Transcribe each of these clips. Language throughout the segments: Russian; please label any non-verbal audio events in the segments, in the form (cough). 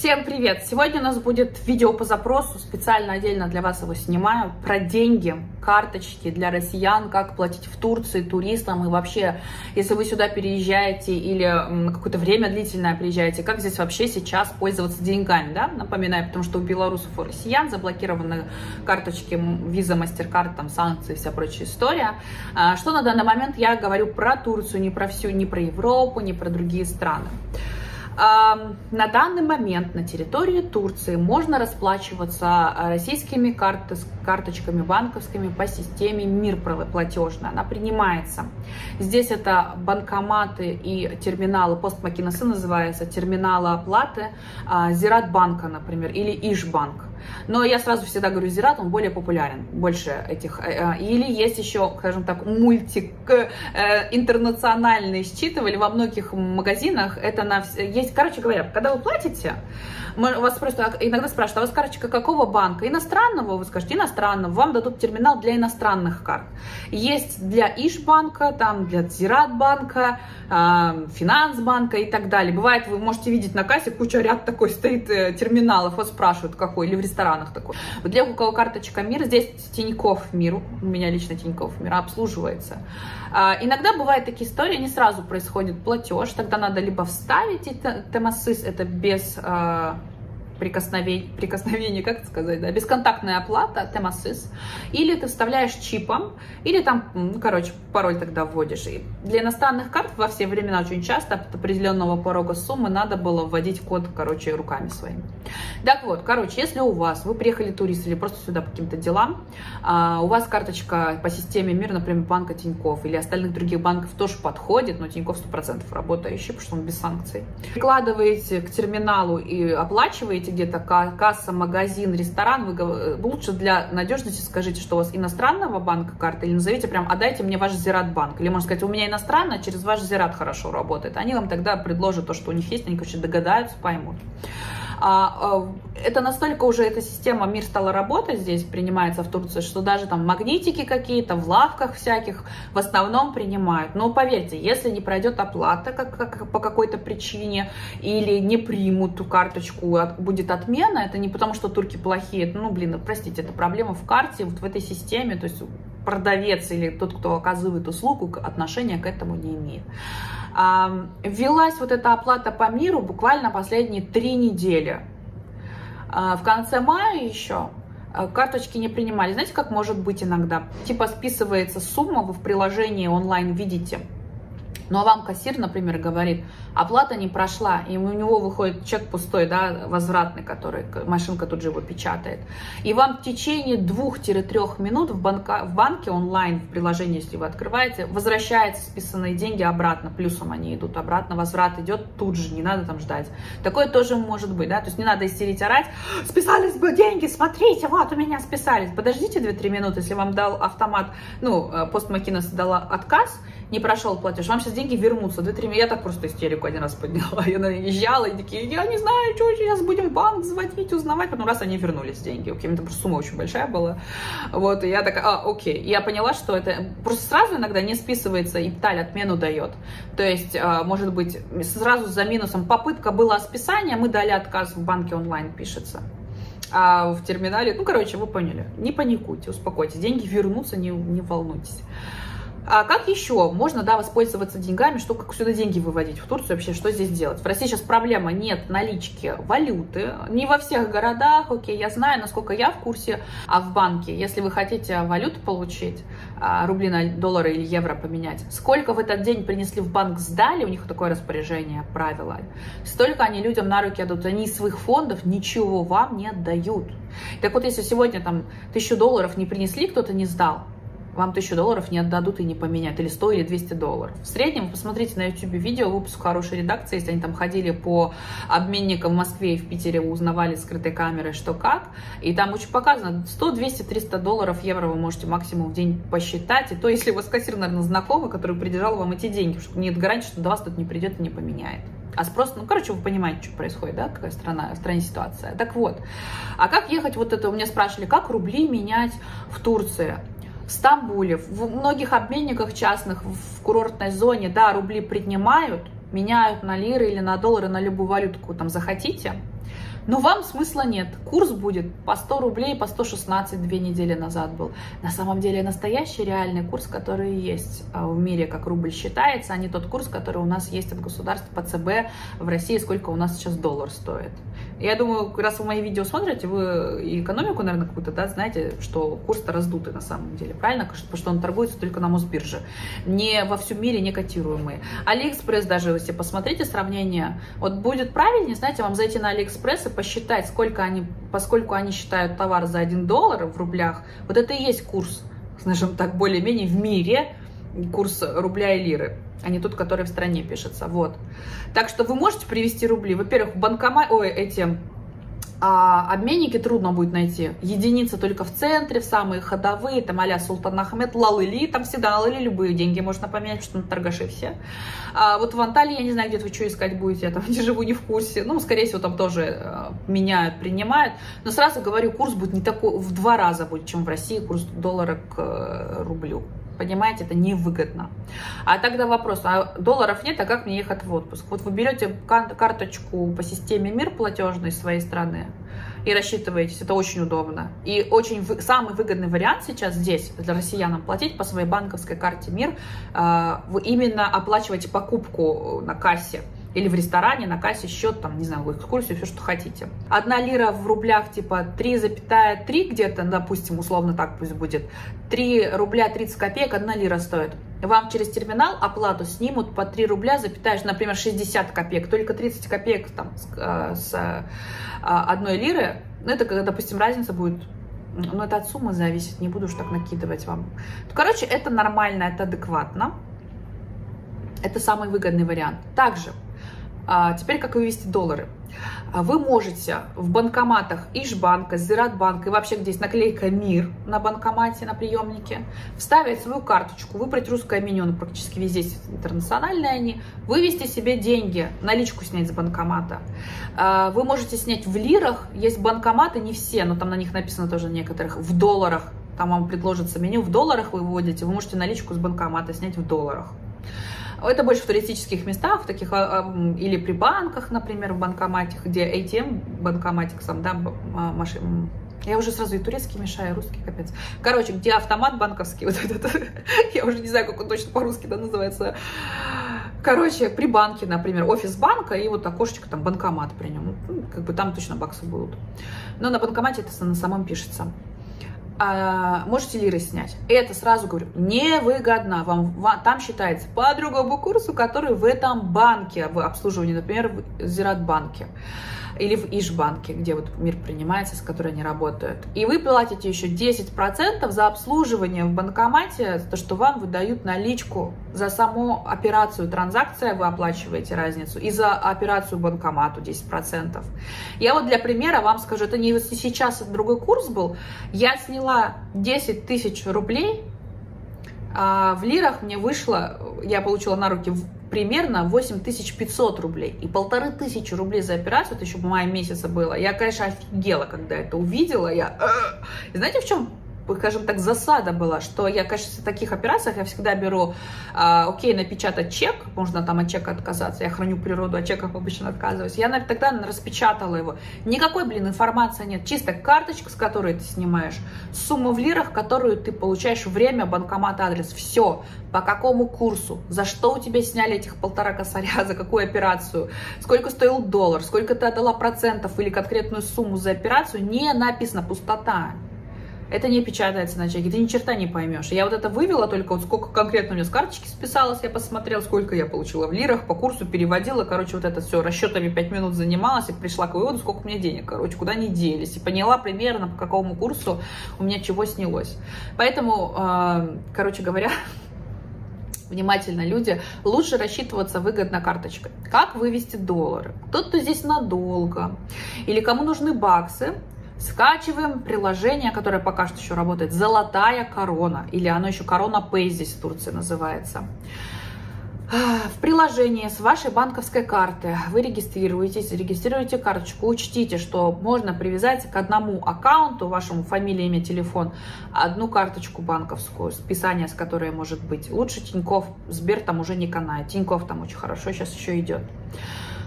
Всем привет! Сегодня у нас будет видео по запросу, специально отдельно для вас его снимаю, про деньги, карточки для россиян, как платить в Турции туристам и вообще, если вы сюда переезжаете или на какое-то время длительное приезжаете, как здесь вообще сейчас пользоваться деньгами, да? Напоминаю, потому что у белорусов и россиян заблокированы карточки Visa, MasterCard, там санкции, вся прочая история. А, что на данный момент я говорю про Турцию, не про всю, не про Европу, не про другие страны. На данный момент на территории Турции можно расплачиваться российскими карты, карточками банковскими по системе МИР платежная. Она принимается. Здесь это банкоматы и терминалы, постмакиносы называется, терминалы оплаты а, Зират банка, например, или Ишбанк. Но я сразу всегда говорю, Зират, он более популярен, больше этих. Э, э, или есть еще, скажем так, мультик э, интернациональный считывали во многих магазинах. Это на, есть, короче говоря, когда вы платите, вас просто иногда спрашивают, а у вас карточка какого банка? Иностранного? Вы скажете, иностранного. Вам дадут терминал для иностранных карт. Есть для Ишбанка, там для Зиратбанка, Финансбанка и так далее. Бывает, вы можете видеть на кассе куча ряд такой стоит терминалов, вас спрашивают, какой, или в ресторанах такой. Вот для у кого карточка Мир, здесь Тиньков Мир, у меня лично Тиньков Мир обслуживается. А, иногда бывают такие истории, не сразу происходит платеж, тогда надо либо вставить Темасыс, это без а, прикосновение, прикосновение, как это сказать, да, бесконтактная оплата, темасис, или ты вставляешь чипом, или там, ну, короче, пароль тогда вводишь. И для иностранных карт во все времена очень часто от определенного порога суммы надо было вводить код, короче, руками своими. Так вот, короче, если у вас, вы приехали турист или просто сюда по каким-то делам, а, у вас карточка по системе МИР, например, банка Тиньков или остальных других банков тоже подходит, но Тиньков 100% работающий, потому что он без санкций. Прикладываете к терминалу и оплачиваете где-то касса, магазин, ресторан, вы лучше для надежности скажите, что у вас иностранного банка карта, или назовите прям, отдайте мне ваш Зират банк. Или можно сказать, у меня иностранная, через ваш Зират хорошо работает. Они вам тогда предложат то, что у них есть, они, короче, догадаются, поймут. А, а, это настолько уже эта система мир стала работать здесь, принимается в Турции, что даже там магнитики какие-то в лавках всяких в основном принимают. Но поверьте, если не пройдет оплата как, как, по какой-то причине или не примут ту карточку, будет отмена, это не потому, что турки плохие, ну, блин, простите, это проблема в карте, вот в этой системе, то есть продавец или тот, кто оказывает услугу, отношения к этому не имеет. Ввелась вот эта оплата по миру буквально последние три недели. А, в конце мая еще а, карточки не принимали. Знаете, как может быть иногда? Типа списывается сумма, вы в приложении онлайн видите, ну а вам кассир, например, говорит, оплата не прошла, и у него выходит чек пустой, да, возвратный, который машинка тут же его печатает. И вам в течение двух-трех минут в, банка, в банке онлайн, в приложении, если вы открываете, возвращаются списанные деньги обратно, плюсом они идут обратно, возврат идет тут же, не надо там ждать. Такое тоже может быть, да, то есть не надо истерить, орать, списались бы деньги, смотрите, вот у меня списались. Подождите 2-3 минуты, если вам дал автомат, ну, э, постмакинос дала отказ, не прошел платеж, вам сейчас деньги вернутся. Две, три, я так просто истерику один раз подняла. (laughs) Я наезжала и такие, я не знаю, что сейчас будем банк звонить, узнавать. Потом раз они вернулись деньги. Окей, это просто сумма очень большая была. Вот, и я такая, а, окей. Я поняла, что это просто сразу иногда не списывается, и Пталь отмену дает. То есть, а, может быть, сразу за минусом попытка была списания, мы дали отказ в банке онлайн пишется а в терминале, ну, короче, вы поняли, не паникуйте, успокойтесь, деньги вернутся, не, не волнуйтесь. А как еще можно, да, воспользоваться деньгами, что, как сюда деньги выводить в Турцию вообще, что здесь делать? В России сейчас проблема, нет налички валюты, не во всех городах, окей, я знаю, насколько я в курсе, а в банке, если вы хотите валюту получить, а, рубли на доллары или евро поменять, сколько в этот день принесли в банк, сдали, у них такое распоряжение, правило, столько они людям на руки отдают, они из своих фондов ничего вам не отдают. Так вот, если сегодня там тысячу долларов не принесли, кто-то не сдал, вам тысячу долларов не отдадут и не поменяют, или 100, или 200 долларов. В среднем, посмотрите на YouTube видео, выпуск хорошей редакции, если они там ходили по обменникам в Москве и в Питере, узнавали скрытой камерой, что как, и там очень показано, 100, 200, 300 долларов, евро вы можете максимум в день посчитать, и то, если у вас кассир, наверное, знакомый, который придержал вам эти деньги, что нет гарантии, что до вас тут не придет и не поменяет. А спрос, ну, короче, вы понимаете, что происходит, да, какая страна, в стране ситуация. Так вот, а как ехать, вот это, у меня спрашивали, как рубли менять в Турции? В Стамбуле, в многих обменниках частных, в курортной зоне, да, рубли принимают, меняют на лиры или на доллары, на любую валютку там захотите. Но вам смысла нет. Курс будет по 100 рублей, по 116 две недели назад был. На самом деле настоящий реальный курс, который есть а, в мире, как рубль считается, а не тот курс, который у нас есть от государства по ЦБ в России, сколько у нас сейчас доллар стоит. Я думаю, раз вы мои видео смотрите, вы экономику, наверное, какую-то, да, знаете, что курс-то раздутый на самом деле, правильно? Потому что он торгуется только на Мосбирже. Не во всем мире не котируемый. Алиэкспресс даже, если посмотрите сравнение, вот будет правильнее, знаете, вам зайти на Алиэкспресс и посчитать, сколько они, поскольку они считают товар за 1 доллар в рублях, вот это и есть курс, скажем так, более-менее в мире, курс рубля и лиры а не тот, который в стране пишется. Вот. Так что вы можете привести рубли. Во-первых, банкомат, ой, эти а обменники трудно будет найти. Единицы только в центре, в самые ходовые, там а-ля Султан Ахмед, Лалыли, там всегда Лалыли любые деньги можно поменять, что на торгаши все. А вот в Анталии, я не знаю, где вы что искать будете, я там не живу, не в курсе. Ну, скорее всего, там тоже э, меняют, принимают. Но сразу говорю, курс будет не такой, в два раза будет, чем в России, курс доллара к э, рублю. Понимаете, это невыгодно. А тогда вопрос, а долларов нет, а как мне ехать в отпуск? Вот вы берете карточку по системе МИР платежной своей страны, и рассчитываетесь, это очень удобно. И очень самый выгодный вариант сейчас здесь для россиянам платить по своей банковской карте МИР. А, вы именно оплачиваете покупку на кассе или в ресторане на кассе счет, там, не знаю, экскурсию, все, что хотите. Одна лира в рублях типа 3,3 где-то, допустим, условно так пусть будет, 3 рубля 30 копеек, одна лира стоит. Вам через терминал оплату снимут по 3 рубля, запятаешь, например, 60 копеек, только 30 копеек там с, э, с э, одной лиры, ну это, допустим, разница будет ну, это от суммы зависит, не буду уж так накидывать вам. Короче, это нормально, это адекватно. Это самый выгодный вариант. Также теперь как вывести доллары? А, вы можете в банкоматах Ишбанка, Зиратбанка и вообще, где есть наклейка МИР на банкомате, на приемнике, вставить свою карточку, выбрать русское меню, ну, практически везде интернациональные они, вывести себе деньги, наличку снять с банкомата. А, вы можете снять в лирах, есть банкоматы, не все, но там на них написано тоже некоторых, в долларах, там вам предложится меню, в долларах вы выводите, вы можете наличку с банкомата снять в долларах. Это больше в туристических местах, в таких, а, а, или при банках, например, в банкомате, где ATM, банкоматик сам, да, а, машин, я уже сразу и турецкий мешаю, и русский капец. Короче, где автомат банковский, (laughs) вот этот, я уже не знаю, как он точно по-русски да, называется. Короче, при банке, например, офис банка и вот окошечко, там, банкомат при нем. Ну, как бы там точно баксы будут. Но на банкомате это на самом пишется а, можете лиры снять. Это сразу говорю, невыгодно. Вам, вам там считается по другому курсу, который в этом банке, в обслуживании, например, в Зиратбанке или в Ишбанке, где вот мир принимается, с которой они работают. И вы платите еще 10% за обслуживание в банкомате, то, что вам выдают наличку за саму операцию транзакция, вы оплачиваете разницу, и за операцию банкомату 10%. Я вот для примера вам скажу, это не сейчас другой курс был, я сняла 10 тысяч рублей, а в лирах мне вышло, я получила на руки примерно 8500 рублей. И полторы тысячи рублей за операцию, это еще в мае месяце было. Я, конечно, офигела, когда это увидела. Я... И знаете, в чем скажем так, засада была, что я, конечно, в таких операциях я всегда беру, э, окей, напечатать чек, можно там от чека отказаться, я храню природу, от чеков обычно отказываюсь. Я тогда распечатала его. Никакой, блин, информации нет, чисто карточка, с которой ты снимаешь, сумма в лирах, которую ты получаешь, время, банкомат, адрес, все, по какому курсу, за что у тебя сняли этих полтора косаря, (laughs) за какую операцию, сколько стоил доллар, сколько ты отдала процентов или конкретную сумму за операцию, не написано, пустота это не печатается на чеке, ты ни черта не поймешь. Я вот это вывела только, вот сколько конкретно у меня с карточки списалось, я посмотрела, сколько я получила в лирах, по курсу переводила, короче, вот это все, расчетами 5 минут занималась и пришла к выводу, сколько у меня денег, короче, куда они делись, и поняла примерно, по какому курсу у меня чего снялось. Поэтому, э, короче говоря, (laughs) внимательно люди, лучше рассчитываться выгодно карточкой. Как вывести доллары? Кто-то здесь надолго, или кому нужны баксы, Скачиваем приложение, которое пока что еще работает, «Золотая корона», или оно еще «Корона Пэй» здесь в Турции называется. в приложении с вашей банковской карты вы регистрируетесь, регистрируете карточку, учтите, что можно привязать к одному аккаунту, вашему фамилия, имя, телефон, одну карточку банковскую, списание с которой может быть. Лучше Тиньков, Сбер там уже не канает, Тиньков там очень хорошо сейчас еще идет.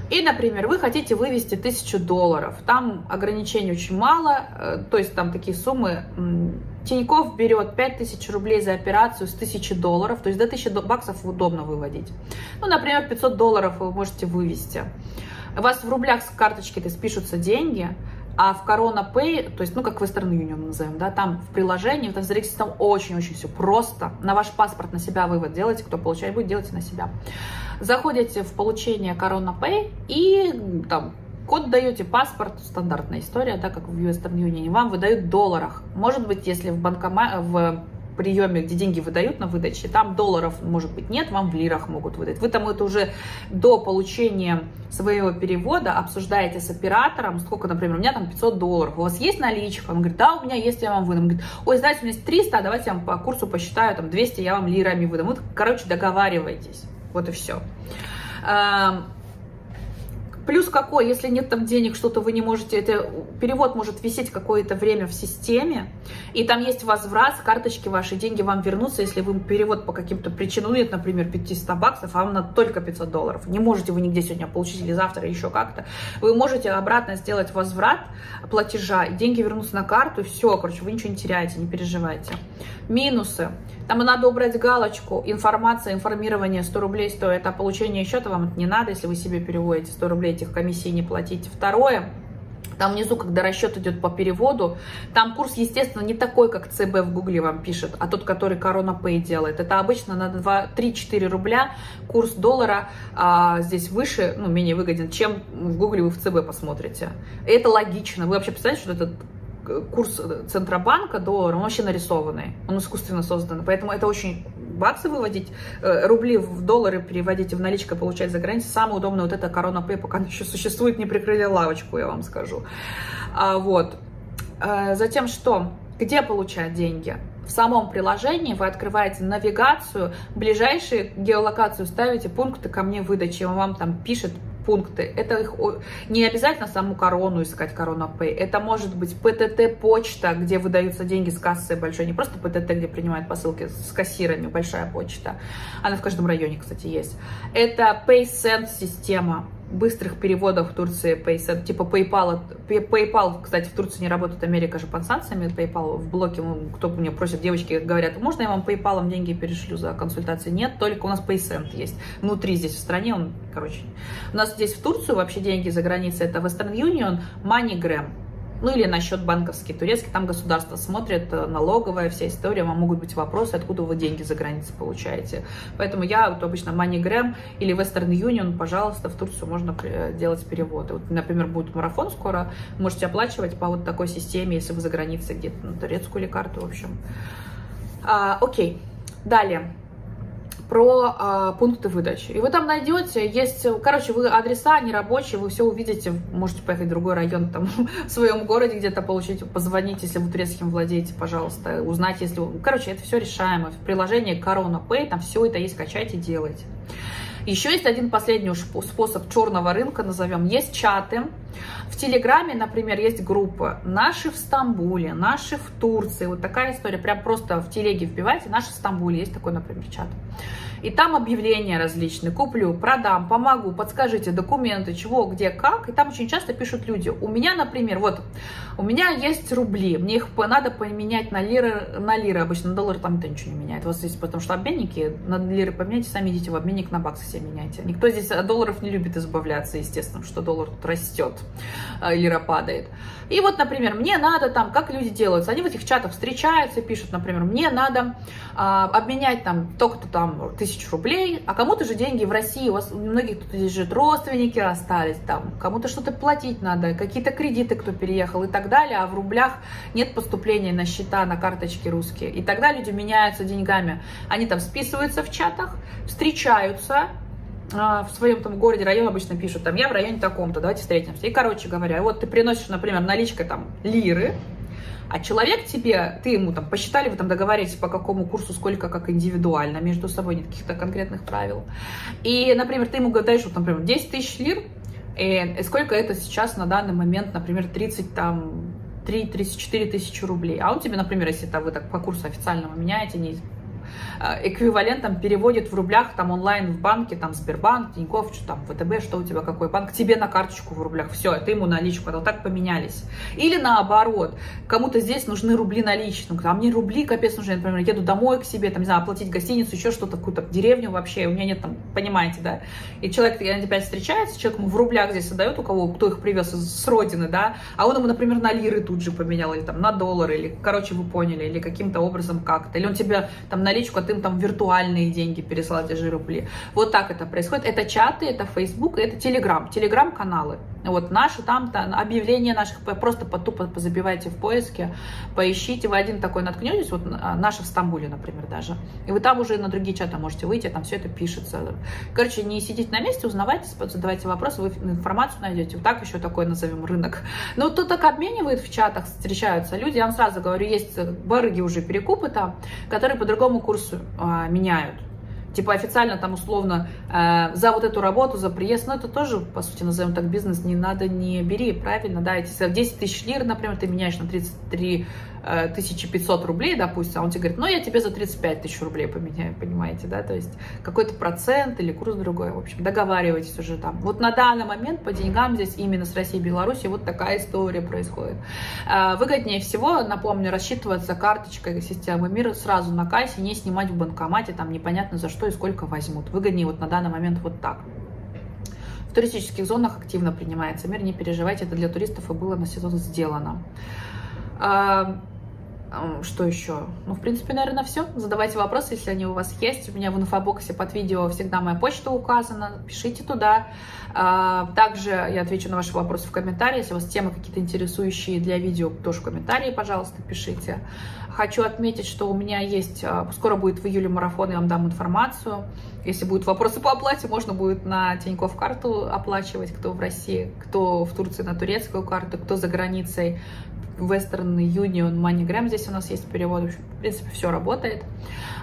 И, например, вы хотите вывести 1000 долларов. Там ограничений очень мало, э, то есть там такие суммы. Тиньков берет 5000 рублей за операцию с 1000 долларов, то есть до 1000 баксов удобно выводить. Ну, например, 500 долларов вы можете вывести. У вас в рублях с карточки-то спишутся деньги, а в Corona Pay, то есть, ну, как Western Union назовем, да, там в приложении, там зарегистрировано очень-очень все просто. На ваш паспорт на себя вывод делайте, кто получать будет, делайте на себя. Заходите в получение Corona Pay и там Код даете, паспорт, стандартная история, да, как в Western Union, вам выдают в долларах. Может быть, если в, банкома... в приеме, где деньги выдают на выдаче, там долларов, может быть, нет, вам в лирах могут выдать. Вы там это уже до получения своего перевода обсуждаете с оператором, сколько, например, у меня там 500 долларов, у вас есть наличка? Он говорит, да, у меня есть, я вам выдам. Он говорит, ой, знаете, у меня есть 300, а давайте я вам по курсу посчитаю, там 200 я вам лирами выдам. Вот, короче, договаривайтесь. Вот и все. Плюс какой, если нет там денег, что-то вы не можете, это перевод может висеть какое-то время в системе, и там есть возврат с карточки ваши, деньги вам вернутся, если вы перевод по каким-то причинам, нет, например, 500 баксов, а вам надо только 500 долларов. Не можете вы нигде сегодня получить или завтра, еще как-то. Вы можете обратно сделать возврат платежа, деньги вернутся на карту, все, короче, вы ничего не теряете, не переживайте. Минусы. Там надо убрать галочку, информация, информирование 100 рублей стоит, а получение счета вам это не надо, если вы себе переводите 100 рублей, этих комиссий не платите. Второе, там внизу, когда расчет идет по переводу, там курс, естественно, не такой, как ЦБ в Гугле вам пишет, а тот, который Corona Pay делает. Это обычно на 3-4 рубля курс доллара а, здесь выше, ну, менее выгоден, чем в Гугле вы в ЦБ посмотрите. И это логично. Вы вообще представляете, что этот курс Центробанка доллара, он вообще нарисованный, он искусственно создан. Поэтому это очень баксы выводить, э, рубли в доллары переводить и в наличка получать за границей. Самое удобное вот это Корона Пэй, пока она еще существует, не прикрыли лавочку, я вам скажу. А, вот. А, затем что? Где получать деньги? В самом приложении вы открываете навигацию, ближайшие геолокацию ставите, пункты ко мне выдачи, он вам там пишет пункты. Это их не обязательно саму корону искать, корона Pay. Это может быть ПТТ почта, где выдаются деньги с кассы большой, не просто ПТТ, где принимают посылки с кассирами, большая почта. Она в каждом районе, кстати, есть. Это PaySend система быстрых переводов в Турции типа PayPal. PayPal, кстати, в Турции не работает, Америка же под санкциями, PayPal в блоке, кто мне просит, девочки говорят, можно я вам PayPal деньги перешлю за консультации? Нет, только у нас PaySend есть. Внутри здесь в стране он, короче. У нас здесь в Турцию вообще деньги за границей, это Western Union, MoneyGram ну или на счет банковский, турецкий, там государство смотрит, э, налоговая вся история, вам могут быть вопросы, откуда вы деньги за границей получаете. Поэтому я вот обычно MoneyGram или Western Union, пожалуйста, в Турцию можно э, делать переводы. Вот, например, будет марафон скоро, можете оплачивать по вот такой системе, если вы за границей где-то на турецкую или карту, в общем. А, окей, далее про а, пункты выдачи. И вы там найдете, есть, короче, вы адреса нерабочие, вы все увидите, можете поехать в другой район, там, (laughs) в своем городе где-то получить, позвонить, если вы турецким владеете, пожалуйста, узнать, если... Короче, это все решаемо. В приложении Corona Pay там все это есть, качайте, делайте. Еще есть один последний способ черного рынка, назовем. Есть чаты. В Телеграме, например, есть группа «Наши в Стамбуле», «Наши в Турции». Вот такая история. Прям просто в телеге вбивайте «Наши в Стамбуле». Есть такой, например, чат. И там объявления различные. Куплю, продам, помогу, подскажите документы, чего, где, как. И там очень часто пишут люди. У меня, например, вот, у меня есть рубли, мне их надо поменять на лиры, на лиры. Обычно на доллары там это ничего не меняет. Вас здесь, потому что обменники, на лиры поменяйте, сами идите в обменник на баксы себе меняйте. Никто здесь от долларов не любит избавляться, естественно, что доллар тут растет, лира падает. И вот, например, мне надо там, как люди делают, они в этих чатах встречаются, пишут, например, мне надо а, обменять там только-то там тысячу тысяч рублей, а кому-то же деньги в России, у вас у многих тут лежит родственники остались, там, кому-то что-то платить надо, какие-то кредиты, кто переехал и так далее, а в рублях нет поступления на счета, на карточки русские. И тогда люди меняются деньгами. Они там списываются в чатах, встречаются, в своем там городе, районе обычно пишут, там, я в районе таком-то, давайте встретимся. И, короче говоря, вот ты приносишь, например, наличкой там лиры, А человек тебе, ты ему там посчитали, вы там договорились по какому курсу, сколько, как индивидуально, между собой нет каких-то конкретных правил. И, например, ты ему говоришь, вот, например, 10 тысяч лир, и сколько это сейчас на данный момент, например, 30 там 3-34 тысячи рублей. А он тебе, например, если это вы так по курсу официального меняете, не Э, эквивалент там переводит в рублях там онлайн в банке, там Сбербанк, Тинькофф, что там, ВТБ, что у тебя, какой банк, тебе на карточку в рублях, все, это ему наличку, это вот так поменялись. Или наоборот, кому-то здесь нужны рубли наличные, а мне рубли капец нужны, например, еду домой к себе, там, не знаю, оплатить гостиницу, еще что-то, какую-то деревню вообще, у меня нет там, понимаете, да, и человек опять встречается, человек ему в рублях здесь отдает, у кого, кто их привез с родины, да, а он ему, например, на лиры тут же поменял, или там на доллары, или, короче, вы поняли, или каким-то образом как-то, или он тебе там наличку, а ты им там виртуальные деньги пересылать, даже рубли. Вот так это происходит. Это чаты, это Facebook, это Telegram, Telegram-каналы. Вот наши там, там объявления наших, просто тупо позабивайте в поиске, поищите, вы один такой наткнетесь, вот а, наши в Стамбуле, например, даже. И вы там уже на другие чаты можете выйти, там все это пишется. Короче, не сидите на месте, узнавайте, задавайте вопросы, вы информацию найдете. Вот так еще такой назовем рынок. Но тут так обменивают в чатах, встречаются люди. Я вам сразу говорю, есть барыги уже перекупы там, которые по другому курсу а, меняют. Типа официально там условно э, за вот эту работу, за приезд, ну это тоже, по сути, назовем так, бизнес, не надо, не бери, правильно, да, эти 10 тысяч лир, например, ты меняешь на 33 1500 рублей, допустим, а он тебе говорит, ну, я тебе за 35 тысяч рублей поменяю, понимаете, да, то есть какой-то процент или курс другой, в общем, договаривайтесь уже там. Вот на данный момент по деньгам здесь именно с Россией и Беларусью вот такая история происходит. А, выгоднее всего, напомню, рассчитываться карточкой системы мира сразу на кассе, не снимать в банкомате, там непонятно за что и сколько возьмут. Выгоднее вот на данный момент вот так. В туристических зонах активно принимается мир, не переживайте, это для туристов и было на сезон сделано. Что еще? Ну, в принципе, наверное, все. Задавайте вопросы, если они у вас есть. У меня в инфобоксе под видео всегда моя почта указана. Пишите туда. А, также я отвечу на ваши вопросы в комментариях. Если у вас темы какие-то интересующие для видео, тоже в комментарии, пожалуйста, пишите. Хочу отметить, что у меня есть, а, скоро будет в июле марафон, я вам дам информацию. Если будут вопросы по оплате, можно будет на Тинькофф карту оплачивать, кто в России, кто в Турции на турецкую карту, кто за границей Western Union, MoneyGram здесь у нас есть перевод. В принципе, все работает.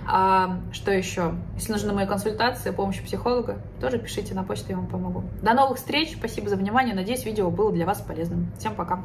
А, что еще? Если нужны мои консультации, помощь психолога, тоже пишите на почту, я вам помогу. До новых встреч, спасибо за внимание. Надеюсь, видео было для вас полезным. Всем пока.